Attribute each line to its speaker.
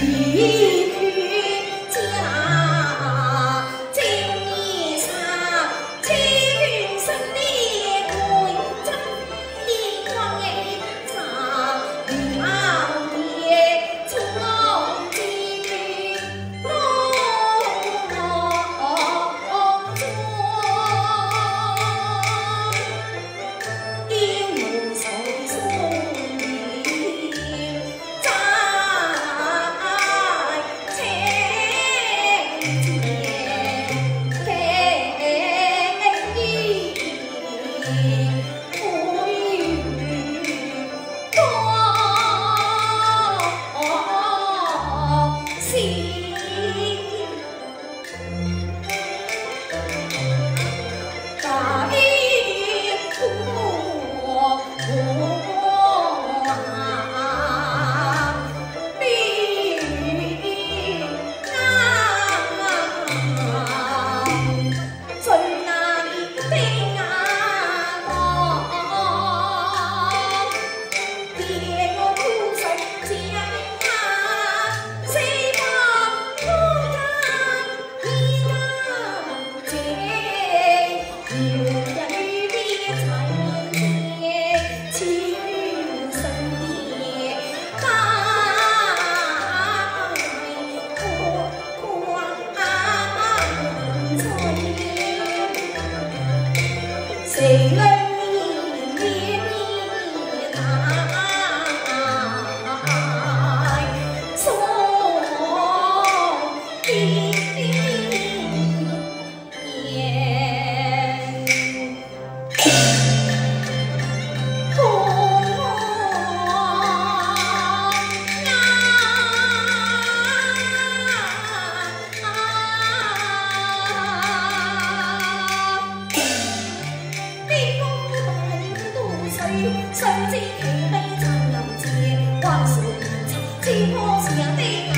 Speaker 1: see. You. 须知喜悲遭人劫往事如尘只可惜啊悲